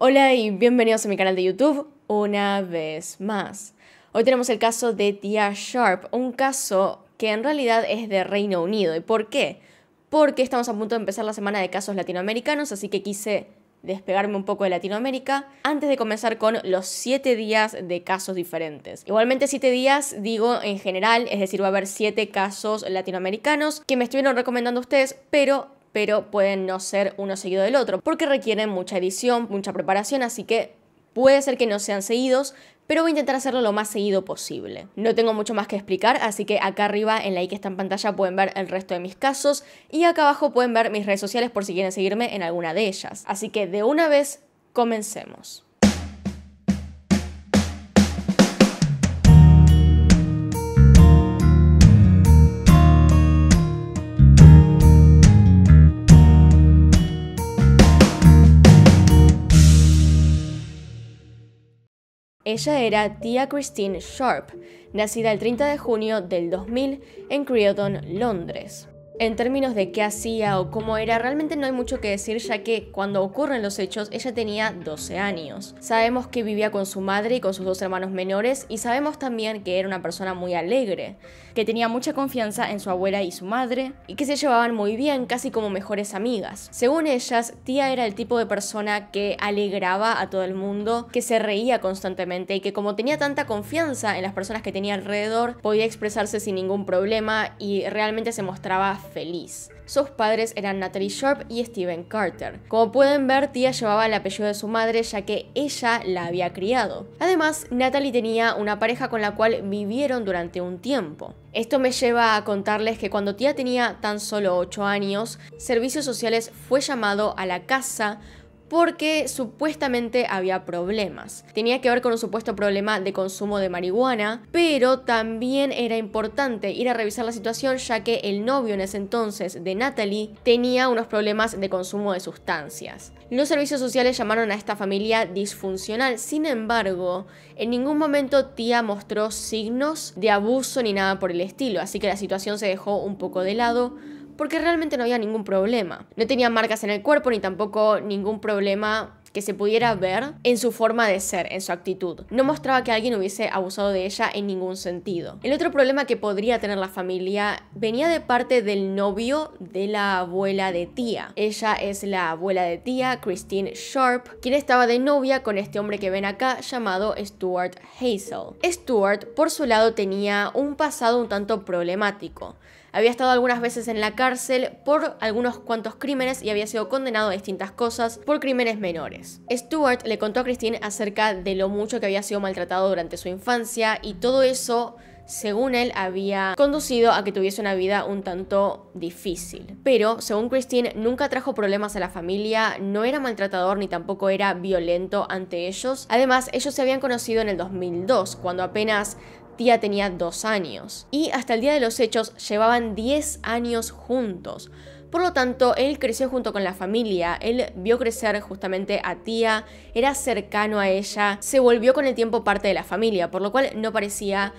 Hola y bienvenidos a mi canal de YouTube una vez más. Hoy tenemos el caso de Tia Sharp, un caso que en realidad es de Reino Unido. ¿Y por qué? Porque estamos a punto de empezar la semana de casos latinoamericanos, así que quise despegarme un poco de Latinoamérica antes de comenzar con los 7 días de casos diferentes. Igualmente 7 días digo en general, es decir, va a haber 7 casos latinoamericanos que me estuvieron recomendando ustedes, pero pero pueden no ser uno seguido del otro, porque requieren mucha edición, mucha preparación, así que puede ser que no sean seguidos, pero voy a intentar hacerlo lo más seguido posible. No tengo mucho más que explicar, así que acá arriba en la i que está en pantalla pueden ver el resto de mis casos y acá abajo pueden ver mis redes sociales por si quieren seguirme en alguna de ellas. Así que de una vez, comencemos. Ella era tía Christine Sharp, nacida el 30 de junio del 2000 en Creodon, Londres. En términos de qué hacía o cómo era, realmente no hay mucho que decir ya que cuando ocurren los hechos ella tenía 12 años. Sabemos que vivía con su madre y con sus dos hermanos menores y sabemos también que era una persona muy alegre, que tenía mucha confianza en su abuela y su madre y que se llevaban muy bien, casi como mejores amigas. Según ellas, tía era el tipo de persona que alegraba a todo el mundo, que se reía constantemente y que como tenía tanta confianza en las personas que tenía alrededor, podía expresarse sin ningún problema y realmente se mostraba feliz. Sus padres eran Natalie Sharp y Steven Carter. Como pueden ver, Tía llevaba el apellido de su madre ya que ella la había criado. Además, Natalie tenía una pareja con la cual vivieron durante un tiempo. Esto me lleva a contarles que cuando Tía tenía tan solo 8 años, Servicios Sociales fue llamado a la casa porque supuestamente había problemas. Tenía que ver con un supuesto problema de consumo de marihuana, pero también era importante ir a revisar la situación ya que el novio en ese entonces de Natalie tenía unos problemas de consumo de sustancias. Los servicios sociales llamaron a esta familia disfuncional, sin embargo, en ningún momento tía mostró signos de abuso ni nada por el estilo, así que la situación se dejó un poco de lado porque realmente no había ningún problema. No tenía marcas en el cuerpo ni tampoco ningún problema que se pudiera ver en su forma de ser, en su actitud. No mostraba que alguien hubiese abusado de ella en ningún sentido. El otro problema que podría tener la familia venía de parte del novio de la abuela de tía. Ella es la abuela de tía, Christine Sharp, quien estaba de novia con este hombre que ven acá llamado Stuart Hazel. Stuart, por su lado, tenía un pasado un tanto problemático. Había estado algunas veces en la cárcel por algunos cuantos crímenes y había sido condenado a distintas cosas por crímenes menores. Stuart le contó a Christine acerca de lo mucho que había sido maltratado durante su infancia y todo eso según él, había conducido a que tuviese una vida un tanto difícil. Pero, según Christine, nunca trajo problemas a la familia, no era maltratador ni tampoco era violento ante ellos. Además, ellos se habían conocido en el 2002, cuando apenas tía tenía dos años. Y hasta el día de los hechos llevaban 10 años juntos. Por lo tanto, él creció junto con la familia, él vio crecer justamente a tía, era cercano a ella, se volvió con el tiempo parte de la familia, por lo cual no parecía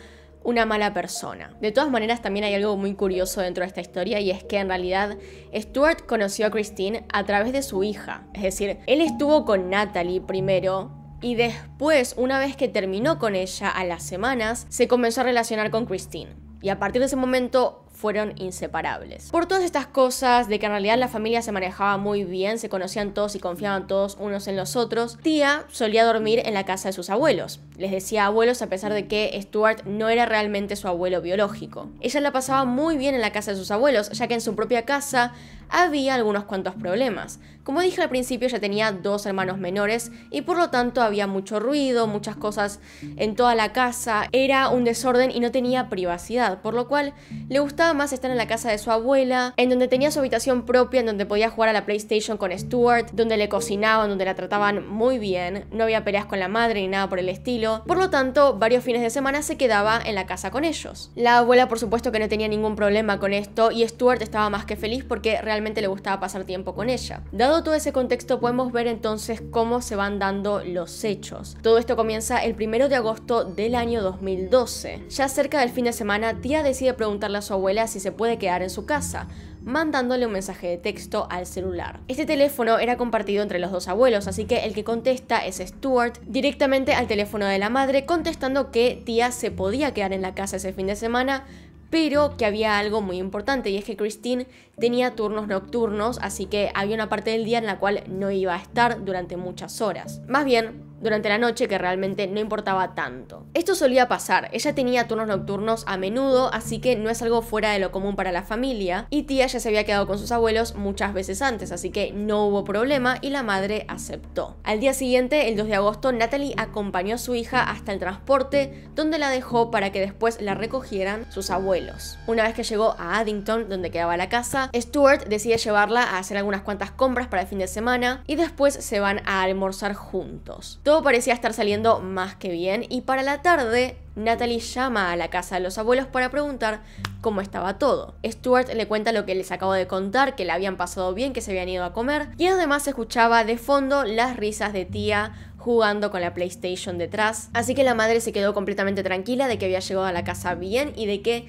una mala persona. De todas maneras, también hay algo muy curioso dentro de esta historia y es que en realidad Stuart conoció a Christine a través de su hija. Es decir, él estuvo con Natalie primero y después, una vez que terminó con ella a las semanas, se comenzó a relacionar con Christine. Y a partir de ese momento fueron inseparables. Por todas estas cosas, de que en realidad la familia se manejaba muy bien, se conocían todos y confiaban todos unos en los otros, Tía solía dormir en la casa de sus abuelos. Les decía abuelos a pesar de que Stuart no era realmente su abuelo biológico. Ella la pasaba muy bien en la casa de sus abuelos, ya que en su propia casa había algunos cuantos problemas. Como dije al principio, ella tenía dos hermanos menores y por lo tanto había mucho ruido, muchas cosas en toda la casa, era un desorden y no tenía privacidad, por lo cual le gustaba más estar en la casa de su abuela, en donde tenía su habitación propia, en donde podía jugar a la PlayStation con Stuart, donde le cocinaban, donde la trataban muy bien, no había peleas con la madre ni nada por el estilo, por lo tanto, varios fines de semana se quedaba en la casa con ellos. La abuela, por supuesto que no tenía ningún problema con esto y Stuart estaba más que feliz porque realmente le gustaba pasar tiempo con ella. Dado todo ese contexto podemos ver entonces cómo se van dando los hechos. Todo esto comienza el primero de agosto del año 2012. Ya cerca del fin de semana, Tía decide preguntarle a su abuela si se puede quedar en su casa, mandándole un mensaje de texto al celular. Este teléfono era compartido entre los dos abuelos, así que el que contesta es Stuart directamente al teléfono de la madre contestando que tía se podía quedar en la casa ese fin de semana, pero que había algo muy importante y es que Christine tenía turnos nocturnos, así que había una parte del día en la cual no iba a estar durante muchas horas. Más bien, durante la noche que realmente no importaba tanto. Esto solía pasar, ella tenía turnos nocturnos a menudo, así que no es algo fuera de lo común para la familia, y tía ya se había quedado con sus abuelos muchas veces antes, así que no hubo problema y la madre aceptó. Al día siguiente, el 2 de agosto, Natalie acompañó a su hija hasta el transporte, donde la dejó para que después la recogieran sus abuelos. Una vez que llegó a Addington, donde quedaba la casa, Stuart decide llevarla a hacer algunas cuantas compras para el fin de semana y después se van a almorzar juntos. Todo parecía estar saliendo más que bien y para la tarde Natalie llama a la casa de los abuelos para preguntar cómo estaba todo. Stuart le cuenta lo que les acabo de contar, que le habían pasado bien, que se habían ido a comer y además escuchaba de fondo las risas de tía jugando con la PlayStation detrás. Así que la madre se quedó completamente tranquila de que había llegado a la casa bien y de que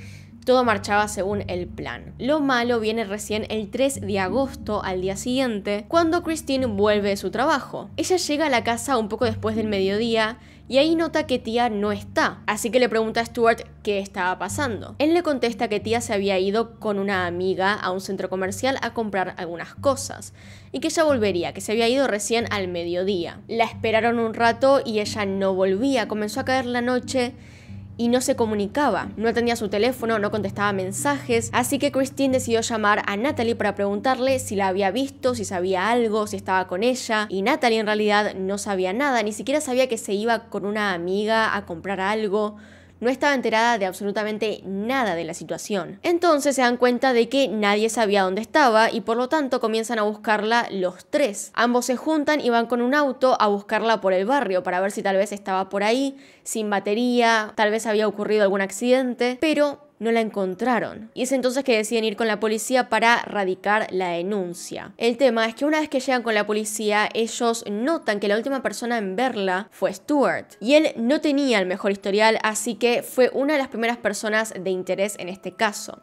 todo marchaba según el plan. Lo malo viene recién el 3 de agosto al día siguiente, cuando Christine vuelve de su trabajo. Ella llega a la casa un poco después del mediodía y ahí nota que tía no está, así que le pregunta a Stuart qué estaba pasando. Él le contesta que tía se había ido con una amiga a un centro comercial a comprar algunas cosas y que ella volvería, que se había ido recién al mediodía. La esperaron un rato y ella no volvía, comenzó a caer la noche y no se comunicaba. No atendía su teléfono, no contestaba mensajes, así que Christine decidió llamar a Natalie para preguntarle si la había visto, si sabía algo, si estaba con ella. Y Natalie en realidad no sabía nada, ni siquiera sabía que se iba con una amiga a comprar algo no estaba enterada de absolutamente nada de la situación. Entonces se dan cuenta de que nadie sabía dónde estaba y por lo tanto comienzan a buscarla los tres. Ambos se juntan y van con un auto a buscarla por el barrio para ver si tal vez estaba por ahí, sin batería, tal vez había ocurrido algún accidente, pero no la encontraron. Y es entonces que deciden ir con la policía para radicar la denuncia. El tema es que una vez que llegan con la policía, ellos notan que la última persona en verla fue Stuart. Y él no tenía el mejor historial, así que fue una de las primeras personas de interés en este caso.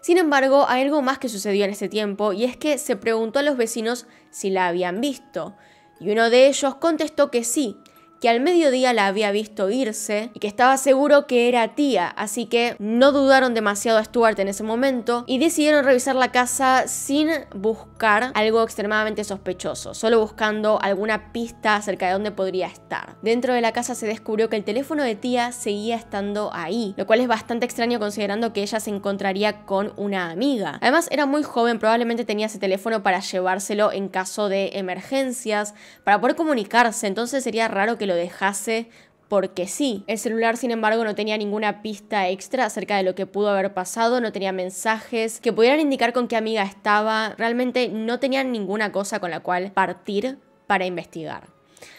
Sin embargo, hay algo más que sucedió en ese tiempo y es que se preguntó a los vecinos si la habían visto. Y uno de ellos contestó que sí, que al mediodía la había visto irse y que estaba seguro que era tía, así que no dudaron demasiado a Stuart en ese momento y decidieron revisar la casa sin buscar algo extremadamente sospechoso, solo buscando alguna pista acerca de dónde podría estar. Dentro de la casa se descubrió que el teléfono de tía seguía estando ahí, lo cual es bastante extraño considerando que ella se encontraría con una amiga. Además era muy joven, probablemente tenía ese teléfono para llevárselo en caso de emergencias, para poder comunicarse, entonces sería raro que lo dejase porque sí. El celular, sin embargo, no tenía ninguna pista extra acerca de lo que pudo haber pasado, no tenía mensajes que pudieran indicar con qué amiga estaba, realmente no tenían ninguna cosa con la cual partir para investigar.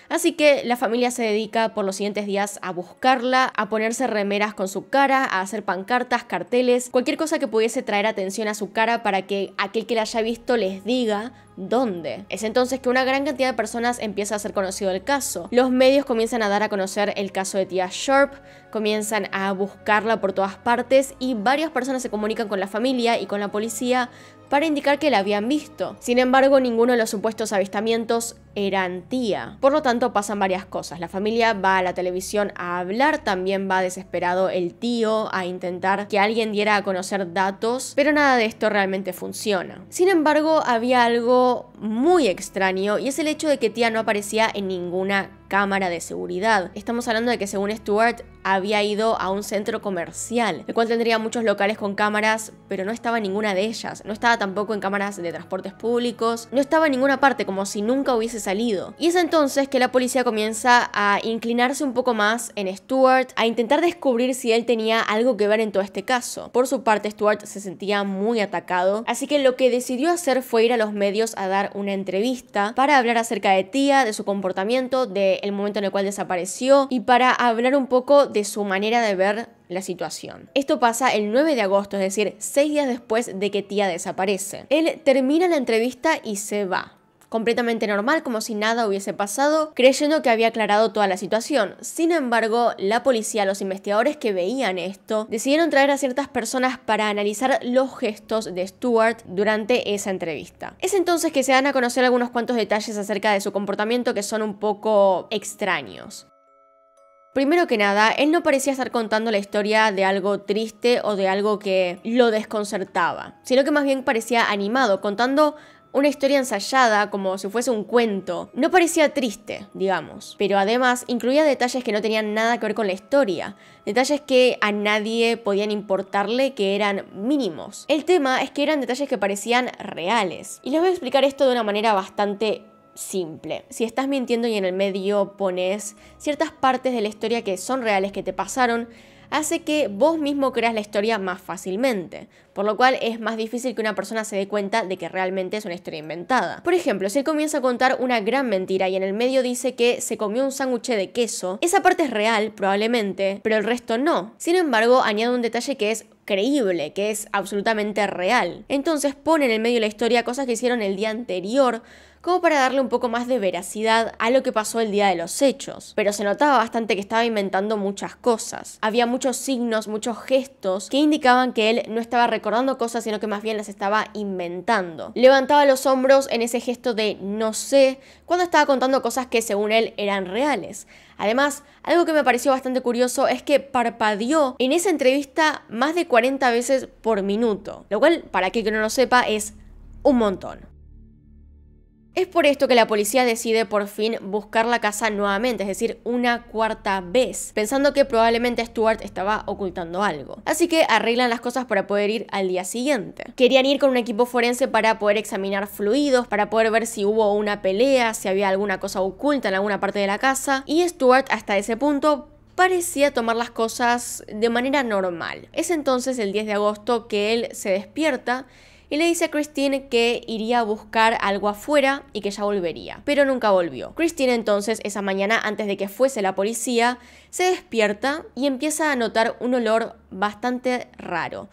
Así que la familia se dedica por los siguientes días a buscarla, a ponerse remeras con su cara, a hacer pancartas, carteles, cualquier cosa que pudiese traer atención a su cara para que aquel que la haya visto les diga dónde. Es entonces que una gran cantidad de personas empieza a ser conocido el caso. Los medios comienzan a dar a conocer el caso de tía Sharp, comienzan a buscarla por todas partes y varias personas se comunican con la familia y con la policía para indicar que la habían visto. Sin embargo, ninguno de los supuestos avistamientos eran tía. Por lo tanto, pasan varias cosas. La familia va a la televisión a hablar, también va desesperado el tío a intentar que alguien diera a conocer datos, pero nada de esto realmente funciona. Sin embargo, había algo muy extraño y es el hecho de que tía no aparecía en ninguna cámara de seguridad. Estamos hablando de que según Stuart había ido a un centro comercial, el cual tendría muchos locales con cámaras, pero no estaba en ninguna de ellas. No estaba tampoco en cámaras de transportes públicos, no estaba en ninguna parte, como si nunca hubiese salido. Y es entonces que la policía comienza a inclinarse un poco más en Stuart, a intentar descubrir si él tenía algo que ver en todo este caso. Por su parte, Stuart se sentía muy atacado, así que lo que decidió hacer fue ir a los medios a dar una entrevista para hablar acerca de Tía, de su comportamiento, de el momento en el cual desapareció y para hablar un poco de su manera de ver la situación. Esto pasa el 9 de agosto, es decir, seis días después de que Tía desaparece. Él termina la entrevista y se va completamente normal, como si nada hubiese pasado, creyendo que había aclarado toda la situación. Sin embargo, la policía, los investigadores que veían esto, decidieron traer a ciertas personas para analizar los gestos de Stuart durante esa entrevista. Es entonces que se dan a conocer algunos cuantos detalles acerca de su comportamiento que son un poco extraños. Primero que nada, él no parecía estar contando la historia de algo triste o de algo que lo desconcertaba, sino que más bien parecía animado, contando una historia ensayada como si fuese un cuento. No parecía triste, digamos, pero además incluía detalles que no tenían nada que ver con la historia, detalles que a nadie podían importarle que eran mínimos. El tema es que eran detalles que parecían reales. Y les voy a explicar esto de una manera bastante simple. Si estás mintiendo y en el medio pones ciertas partes de la historia que son reales, que te pasaron, hace que vos mismo creas la historia más fácilmente, por lo cual es más difícil que una persona se dé cuenta de que realmente es una historia inventada. Por ejemplo, si él comienza a contar una gran mentira y en el medio dice que se comió un sándwich de queso, esa parte es real, probablemente, pero el resto no. Sin embargo, añade un detalle que es creíble, que es absolutamente real. Entonces pone en el medio de la historia cosas que hicieron el día anterior como para darle un poco más de veracidad a lo que pasó el día de los hechos. Pero se notaba bastante que estaba inventando muchas cosas. Había muchos signos, muchos gestos que indicaban que él no estaba recordando cosas, sino que más bien las estaba inventando. Levantaba los hombros en ese gesto de no sé, cuando estaba contando cosas que según él eran reales. Además, algo que me pareció bastante curioso es que parpadeó en esa entrevista más de 40 veces por minuto, lo cual, para que no lo sepa, es un montón. Es por esto que la policía decide por fin buscar la casa nuevamente, es decir, una cuarta vez, pensando que probablemente Stuart estaba ocultando algo. Así que arreglan las cosas para poder ir al día siguiente. Querían ir con un equipo forense para poder examinar fluidos, para poder ver si hubo una pelea, si había alguna cosa oculta en alguna parte de la casa, y Stuart hasta ese punto parecía tomar las cosas de manera normal. Es entonces el 10 de agosto que él se despierta y le dice a Christine que iría a buscar algo afuera y que ya volvería, pero nunca volvió. Christine entonces esa mañana antes de que fuese la policía se despierta y empieza a notar un olor bastante raro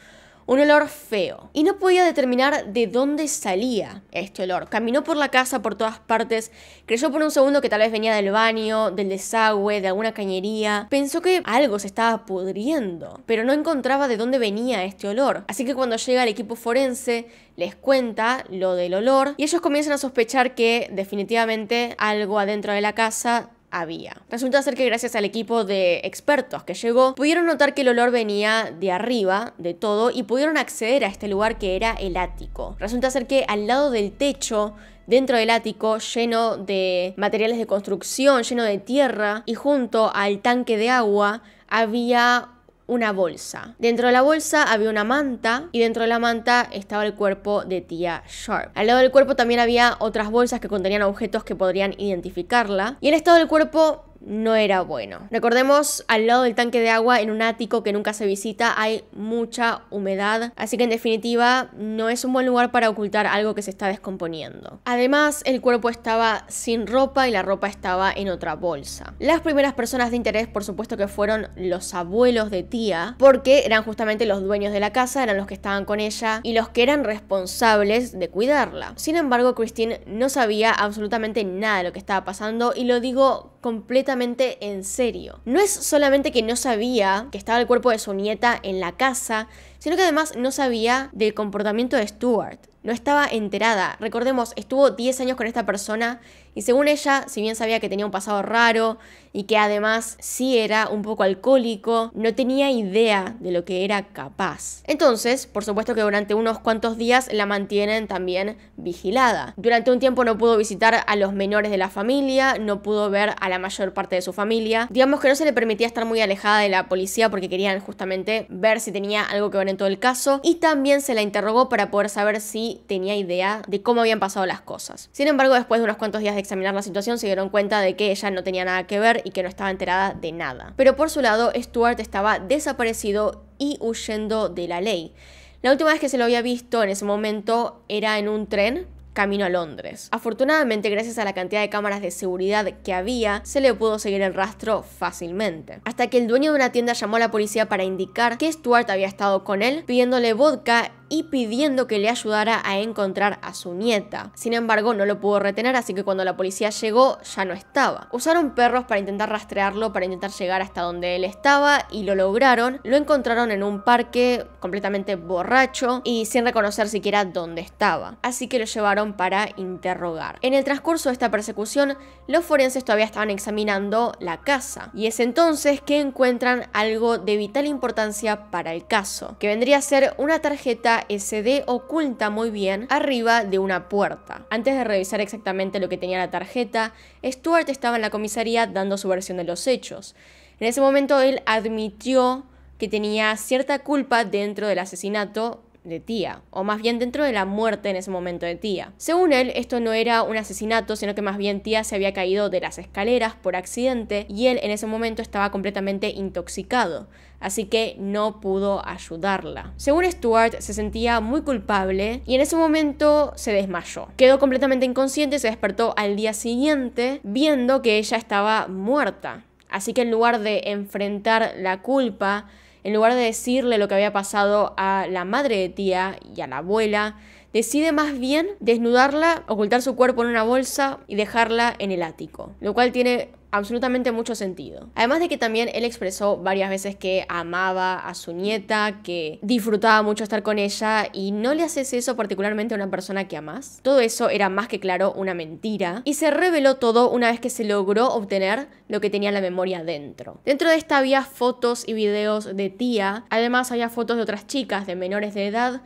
un olor feo. Y no podía determinar de dónde salía este olor. Caminó por la casa por todas partes, creyó por un segundo que tal vez venía del baño, del desagüe, de alguna cañería. Pensó que algo se estaba pudriendo, pero no encontraba de dónde venía este olor. Así que cuando llega el equipo forense, les cuenta lo del olor y ellos comienzan a sospechar que definitivamente algo adentro de la casa había. Resulta ser que gracias al equipo de expertos que llegó, pudieron notar que el olor venía de arriba, de todo, y pudieron acceder a este lugar que era el ático. Resulta ser que al lado del techo dentro del ático lleno de materiales de construcción, lleno de tierra y junto al tanque de agua había una bolsa. Dentro de la bolsa había una manta y dentro de la manta estaba el cuerpo de tía Sharp. Al lado del cuerpo también había otras bolsas que contenían objetos que podrían identificarla. Y el estado del cuerpo no era bueno. Recordemos, al lado del tanque de agua, en un ático que nunca se visita, hay mucha humedad, así que en definitiva no es un buen lugar para ocultar algo que se está descomponiendo. Además, el cuerpo estaba sin ropa y la ropa estaba en otra bolsa. Las primeras personas de interés, por supuesto que fueron los abuelos de tía, porque eran justamente los dueños de la casa, eran los que estaban con ella y los que eran responsables de cuidarla. Sin embargo, Christine no sabía absolutamente nada de lo que estaba pasando y lo digo completamente en serio. No es solamente que no sabía que estaba el cuerpo de su nieta en la casa, sino que además no sabía del comportamiento de Stuart. No estaba enterada. Recordemos, estuvo 10 años con esta persona y según ella, si bien sabía que tenía un pasado raro y que además sí era un poco alcohólico, no tenía idea de lo que era capaz. Entonces, por supuesto que durante unos cuantos días la mantienen también vigilada. Durante un tiempo no pudo visitar a los menores de la familia, no pudo ver a la mayor parte de su familia. Digamos que no se le permitía estar muy alejada de la policía porque querían justamente ver si tenía algo que ver en todo el caso. Y también se la interrogó para poder saber si tenía idea de cómo habían pasado las cosas. Sin embargo, después de unos cuantos días de examinar la situación se dieron cuenta de que ella no tenía nada que ver y que no estaba enterada de nada. Pero por su lado, Stuart estaba desaparecido y huyendo de la ley. La última vez que se lo había visto en ese momento era en un tren camino a Londres. Afortunadamente, gracias a la cantidad de cámaras de seguridad que había, se le pudo seguir el rastro fácilmente. Hasta que el dueño de una tienda llamó a la policía para indicar que Stuart había estado con él, pidiéndole vodka y pidiendo que le ayudara a encontrar a su nieta. Sin embargo, no lo pudo retener, así que cuando la policía llegó ya no estaba. Usaron perros para intentar rastrearlo, para intentar llegar hasta donde él estaba y lo lograron. Lo encontraron en un parque completamente borracho y sin reconocer siquiera dónde estaba. Así que lo llevaron para interrogar. En el transcurso de esta persecución, los forenses todavía estaban examinando la casa y es entonces que encuentran algo de vital importancia para el caso, que vendría a ser una tarjeta SD oculta muy bien arriba de una puerta. Antes de revisar exactamente lo que tenía la tarjeta, Stuart estaba en la comisaría dando su versión de los hechos. En ese momento él admitió que tenía cierta culpa dentro del asesinato de Tía, o más bien dentro de la muerte en ese momento de Tía. Según él, esto no era un asesinato, sino que más bien Tía se había caído de las escaleras por accidente y él en ese momento estaba completamente intoxicado, así que no pudo ayudarla. Según Stuart, se sentía muy culpable y en ese momento se desmayó. Quedó completamente inconsciente y se despertó al día siguiente viendo que ella estaba muerta. Así que en lugar de enfrentar la culpa, en lugar de decirle lo que había pasado a la madre de tía y a la abuela, decide más bien desnudarla, ocultar su cuerpo en una bolsa y dejarla en el ático, lo cual tiene absolutamente mucho sentido. Además de que también él expresó varias veces que amaba a su nieta, que disfrutaba mucho estar con ella y no le haces eso particularmente a una persona que amas. Todo eso era más que claro una mentira y se reveló todo una vez que se logró obtener lo que tenía la memoria dentro. Dentro de esta había fotos y videos de tía, además había fotos de otras chicas de menores de edad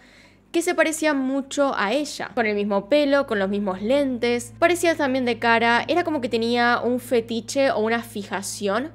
que se parecía mucho a ella, con el mismo pelo, con los mismos lentes, parecía también de cara, era como que tenía un fetiche o una fijación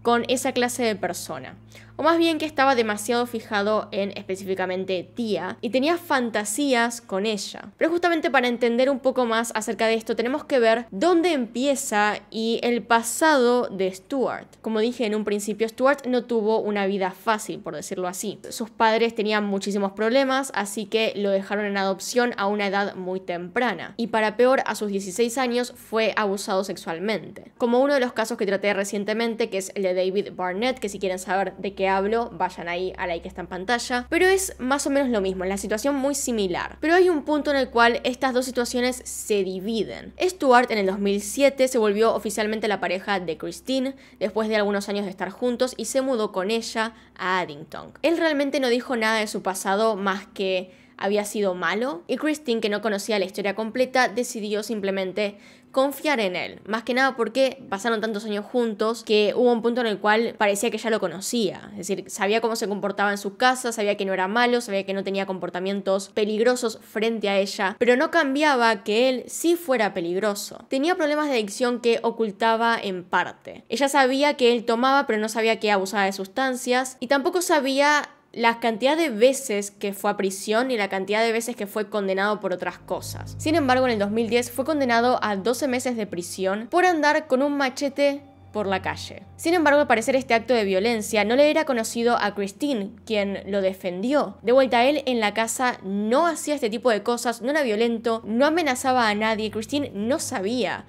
con esa clase de persona o más bien que estaba demasiado fijado en específicamente tía y tenía fantasías con ella. Pero justamente para entender un poco más acerca de esto tenemos que ver dónde empieza y el pasado de Stuart. Como dije en un principio, Stuart no tuvo una vida fácil, por decirlo así. Sus padres tenían muchísimos problemas, así que lo dejaron en adopción a una edad muy temprana. Y para peor, a sus 16 años fue abusado sexualmente. Como uno de los casos que traté recientemente, que es el de David Barnett, que si quieren saber de qué hablo, vayan ahí a la que está en pantalla. Pero es más o menos lo mismo, la situación muy similar. Pero hay un punto en el cual estas dos situaciones se dividen. Stuart en el 2007 se volvió oficialmente la pareja de Christine después de algunos años de estar juntos y se mudó con ella a Addington. Él realmente no dijo nada de su pasado más que había sido malo y Christine, que no conocía la historia completa, decidió simplemente confiar en él. Más que nada porque pasaron tantos años juntos que hubo un punto en el cual parecía que ya lo conocía. Es decir, sabía cómo se comportaba en su casa, sabía que no era malo, sabía que no tenía comportamientos peligrosos frente a ella, pero no cambiaba que él sí fuera peligroso. Tenía problemas de adicción que ocultaba en parte. Ella sabía que él tomaba, pero no sabía que abusaba de sustancias y tampoco sabía la cantidad de veces que fue a prisión y la cantidad de veces que fue condenado por otras cosas. Sin embargo, en el 2010 fue condenado a 12 meses de prisión por andar con un machete por la calle. Sin embargo, al parecer este acto de violencia no le era conocido a Christine, quien lo defendió. De vuelta a él en la casa no hacía este tipo de cosas, no era violento, no amenazaba a nadie, Christine no sabía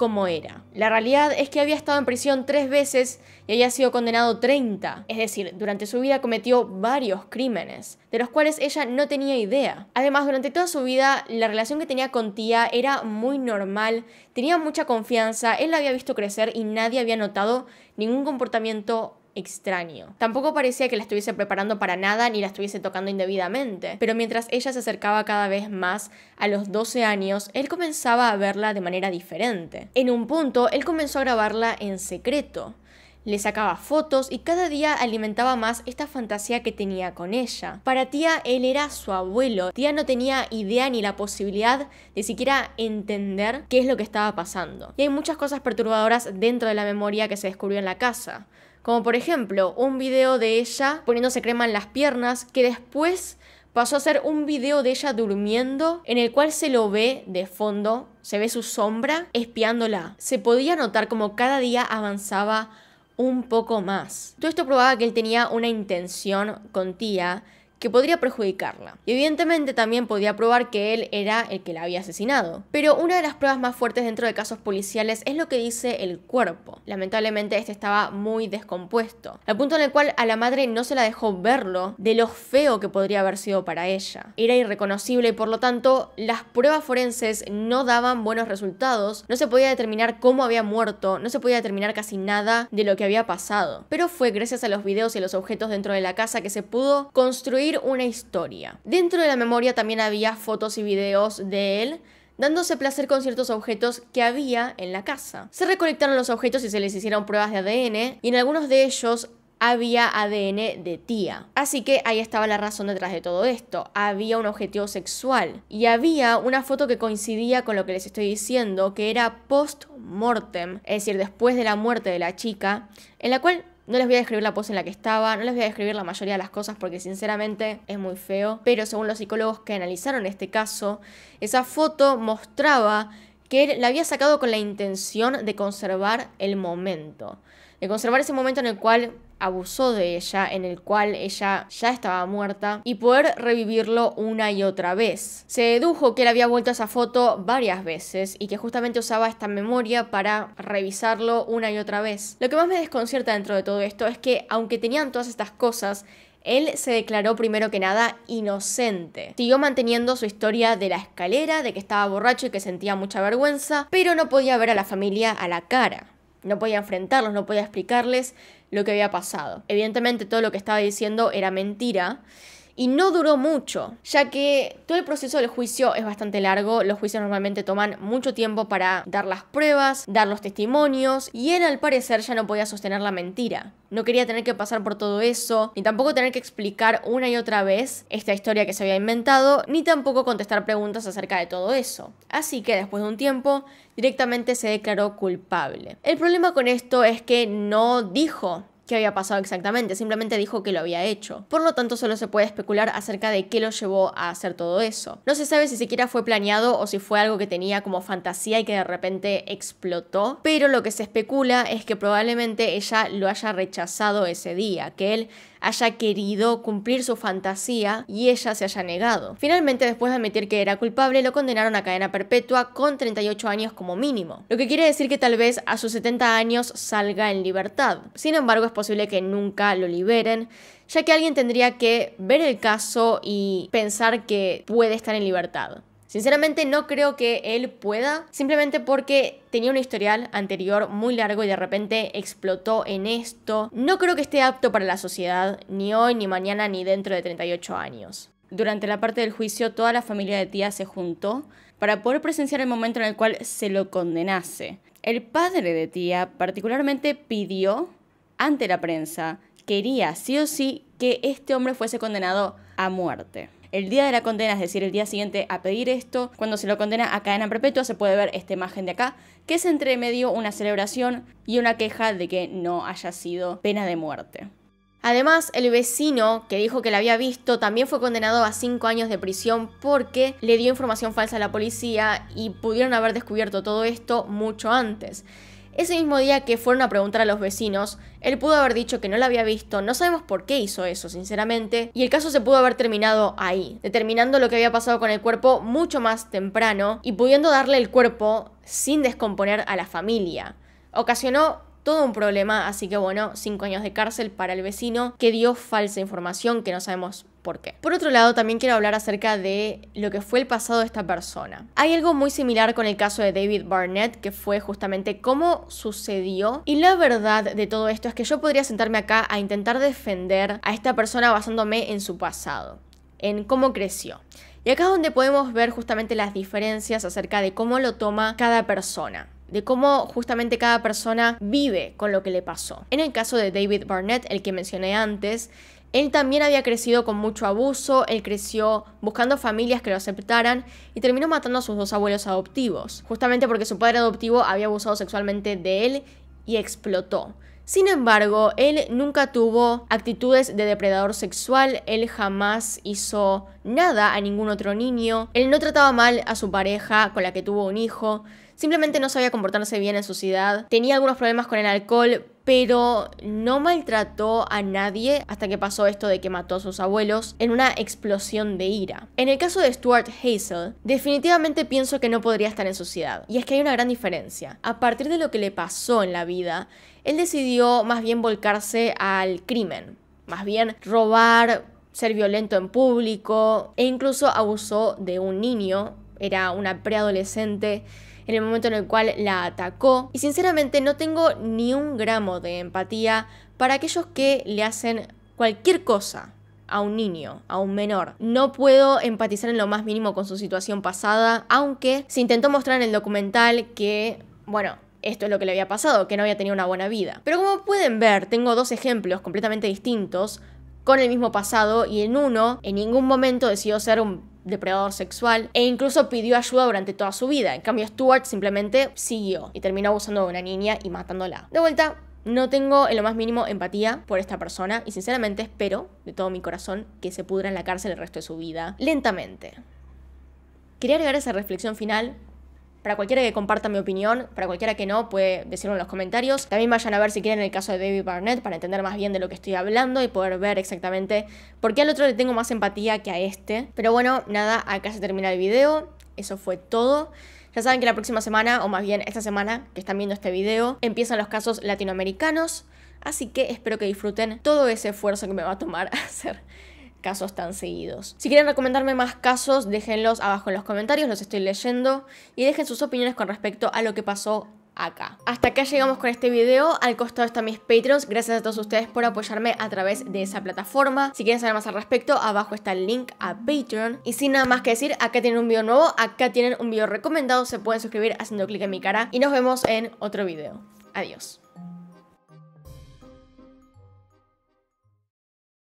como era. La realidad es que había estado en prisión tres veces y había sido condenado 30. Es decir, durante su vida cometió varios crímenes, de los cuales ella no tenía idea. Además, durante toda su vida, la relación que tenía con tía era muy normal, tenía mucha confianza, él la había visto crecer y nadie había notado ningún comportamiento extraño. Tampoco parecía que la estuviese preparando para nada ni la estuviese tocando indebidamente, pero mientras ella se acercaba cada vez más a los 12 años, él comenzaba a verla de manera diferente. En un punto, él comenzó a grabarla en secreto. Le sacaba fotos y cada día alimentaba más esta fantasía que tenía con ella. Para tía, él era su abuelo. Tía no tenía idea ni la posibilidad de siquiera entender qué es lo que estaba pasando. Y hay muchas cosas perturbadoras dentro de la memoria que se descubrió en la casa. Como por ejemplo, un video de ella poniéndose crema en las piernas que después pasó a ser un video de ella durmiendo en el cual se lo ve de fondo, se ve su sombra espiándola. Se podía notar como cada día avanzaba un poco más. Todo esto probaba que él tenía una intención con tía que podría perjudicarla. Y evidentemente también podía probar que él era el que la había asesinado. Pero una de las pruebas más fuertes dentro de casos policiales es lo que dice el cuerpo. Lamentablemente este estaba muy descompuesto, al punto en el cual a la madre no se la dejó verlo de lo feo que podría haber sido para ella. Era irreconocible y por lo tanto las pruebas forenses no daban buenos resultados, no se podía determinar cómo había muerto, no se podía determinar casi nada de lo que había pasado. Pero fue gracias a los videos y los objetos dentro de la casa que se pudo construir una historia. Dentro de la memoria también había fotos y videos de él dándose placer con ciertos objetos que había en la casa. Se recolectaron los objetos y se les hicieron pruebas de ADN y en algunos de ellos había ADN de tía. Así que ahí estaba la razón detrás de todo esto. Había un objetivo sexual y había una foto que coincidía con lo que les estoy diciendo, que era post-mortem, es decir, después de la muerte de la chica, en la cual no les voy a describir la pose en la que estaba, no les voy a describir la mayoría de las cosas porque sinceramente es muy feo, pero según los psicólogos que analizaron este caso, esa foto mostraba que él la había sacado con la intención de conservar el momento, de conservar ese momento en el cual abusó de ella, en el cual ella ya estaba muerta, y poder revivirlo una y otra vez. Se dedujo que él había vuelto a esa foto varias veces y que justamente usaba esta memoria para revisarlo una y otra vez. Lo que más me desconcierta dentro de todo esto es que, aunque tenían todas estas cosas, él se declaró primero que nada inocente. Siguió manteniendo su historia de la escalera, de que estaba borracho y que sentía mucha vergüenza, pero no podía ver a la familia a la cara. No podía enfrentarlos, no podía explicarles lo que había pasado. Evidentemente todo lo que estaba diciendo era mentira y no duró mucho, ya que todo el proceso del juicio es bastante largo, los juicios normalmente toman mucho tiempo para dar las pruebas, dar los testimonios, y él al parecer ya no podía sostener la mentira. No quería tener que pasar por todo eso, ni tampoco tener que explicar una y otra vez esta historia que se había inventado, ni tampoco contestar preguntas acerca de todo eso. Así que después de un tiempo, directamente se declaró culpable. El problema con esto es que no dijo qué había pasado exactamente, simplemente dijo que lo había hecho. Por lo tanto, solo se puede especular acerca de qué lo llevó a hacer todo eso. No se sabe si siquiera fue planeado o si fue algo que tenía como fantasía y que de repente explotó, pero lo que se especula es que probablemente ella lo haya rechazado ese día, que él haya querido cumplir su fantasía y ella se haya negado. Finalmente, después de admitir que era culpable, lo condenaron a cadena perpetua con 38 años como mínimo, lo que quiere decir que tal vez a sus 70 años salga en libertad. Sin embargo, es posible que nunca lo liberen ya que alguien tendría que ver el caso y pensar que puede estar en libertad. Sinceramente no creo que él pueda, simplemente porque tenía un historial anterior muy largo y de repente explotó en esto. No creo que esté apto para la sociedad, ni hoy, ni mañana, ni dentro de 38 años. Durante la parte del juicio, toda la familia de tía se juntó para poder presenciar el momento en el cual se lo condenase. El padre de tía particularmente pidió ante la prensa, quería sí o sí que este hombre fuese condenado a muerte el día de la condena, es decir, el día siguiente a pedir esto, cuando se lo condena a cadena perpetua, se puede ver esta imagen de acá, que es entre medio una celebración y una queja de que no haya sido pena de muerte. Además, el vecino que dijo que la había visto también fue condenado a 5 años de prisión porque le dio información falsa a la policía y pudieron haber descubierto todo esto mucho antes. Ese mismo día que fueron a preguntar a los vecinos, él pudo haber dicho que no la había visto, no sabemos por qué hizo eso, sinceramente, y el caso se pudo haber terminado ahí, determinando lo que había pasado con el cuerpo mucho más temprano y pudiendo darle el cuerpo sin descomponer a la familia. Ocasionó todo un problema, así que bueno, cinco años de cárcel para el vecino que dio falsa información que no sabemos por qué. Por otro lado, también quiero hablar acerca de lo que fue el pasado de esta persona. Hay algo muy similar con el caso de David Barnett, que fue justamente cómo sucedió. Y la verdad de todo esto es que yo podría sentarme acá a intentar defender a esta persona basándome en su pasado, en cómo creció. Y acá es donde podemos ver justamente las diferencias acerca de cómo lo toma cada persona de cómo justamente cada persona vive con lo que le pasó. En el caso de David Barnett, el que mencioné antes, él también había crecido con mucho abuso, él creció buscando familias que lo aceptaran y terminó matando a sus dos abuelos adoptivos, justamente porque su padre adoptivo había abusado sexualmente de él y explotó. Sin embargo, él nunca tuvo actitudes de depredador sexual, él jamás hizo nada a ningún otro niño, él no trataba mal a su pareja con la que tuvo un hijo, simplemente no sabía comportarse bien en sociedad, tenía algunos problemas con el alcohol, pero no maltrató a nadie hasta que pasó esto de que mató a sus abuelos en una explosión de ira. En el caso de Stuart Hazel, definitivamente pienso que no podría estar en sociedad. Y es que hay una gran diferencia. A partir de lo que le pasó en la vida, él decidió más bien volcarse al crimen, más bien robar, ser violento en público e incluso abusó de un niño, era una preadolescente en el momento en el cual la atacó y sinceramente no tengo ni un gramo de empatía para aquellos que le hacen cualquier cosa a un niño, a un menor. No puedo empatizar en lo más mínimo con su situación pasada, aunque se intentó mostrar en el documental que, bueno, esto es lo que le había pasado, que no había tenido una buena vida. Pero como pueden ver, tengo dos ejemplos completamente distintos con el mismo pasado y en uno en ningún momento decidió ser un depredador sexual e incluso pidió ayuda durante toda su vida. En cambio Stuart simplemente siguió y terminó abusando de una niña y matándola. De vuelta, no tengo en lo más mínimo empatía por esta persona y sinceramente espero de todo mi corazón que se pudra en la cárcel el resto de su vida lentamente. Quería agregar esa reflexión final para cualquiera que comparta mi opinión, para cualquiera que no, puede decirlo en los comentarios. También vayan a ver si quieren el caso de David Barnett para entender más bien de lo que estoy hablando y poder ver exactamente por qué al otro le tengo más empatía que a este. Pero bueno, nada, acá se termina el video. Eso fue todo. Ya saben que la próxima semana, o más bien esta semana que están viendo este video, empiezan los casos latinoamericanos. Así que espero que disfruten todo ese esfuerzo que me va a tomar hacer casos tan seguidos. Si quieren recomendarme más casos, déjenlos abajo en los comentarios, los estoy leyendo y dejen sus opiniones con respecto a lo que pasó acá. Hasta acá llegamos con este video, al costado están mis Patreons, gracias a todos ustedes por apoyarme a través de esa plataforma. Si quieren saber más al respecto, abajo está el link a Patreon. Y sin nada más que decir, acá tienen un video nuevo, acá tienen un video recomendado, se pueden suscribir haciendo clic en mi cara y nos vemos en otro video. Adiós.